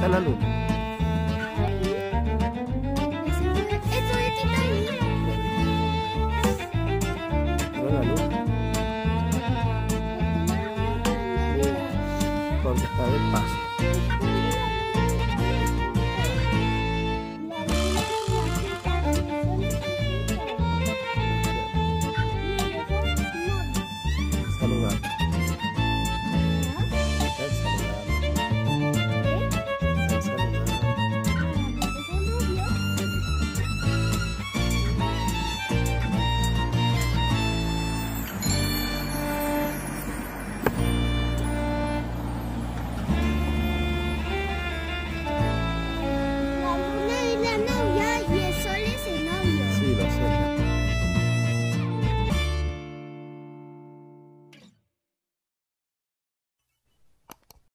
está la luna? Está la? Porque está de paso.